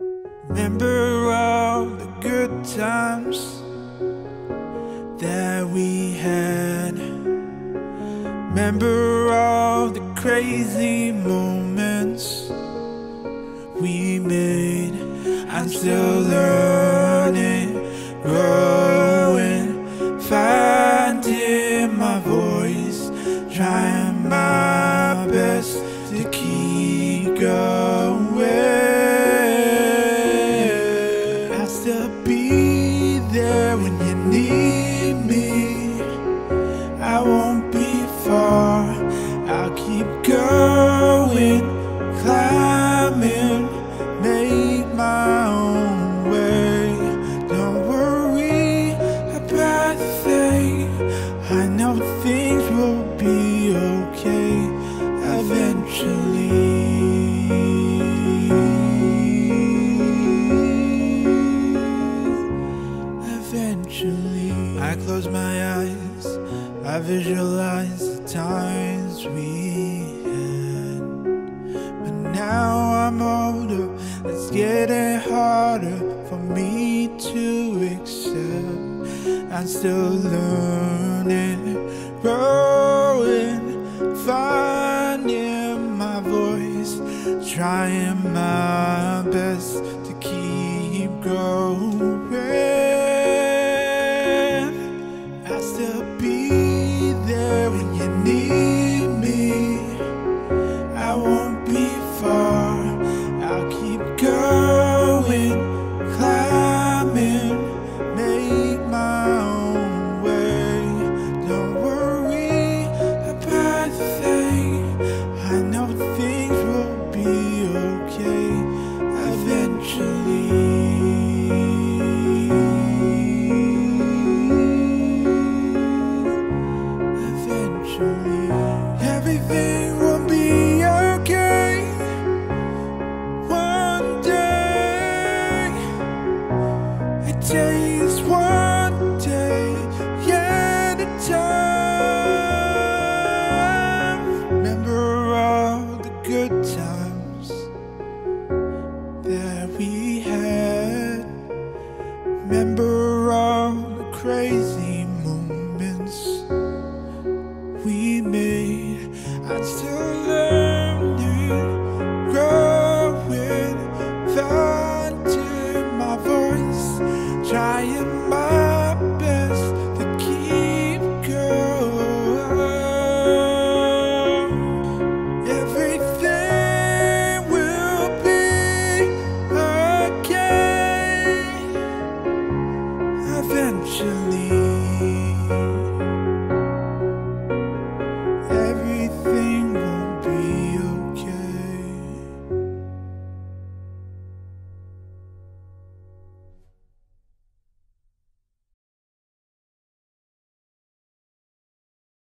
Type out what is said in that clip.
Remember all the good times that we had. Remember all the crazy moments we made. I'm still learning, be there when you need me. I won't be Eventually, I close my eyes. I visualize the times we had. But now I'm older, it's getting harder for me to accept. I'm still learning, growing, finding my voice, trying my best to keep going. I'll be there when you need Remember all the good times I'd still learning, growing Finding my voice, trying my best to keep going. Everything will be okay. Eventually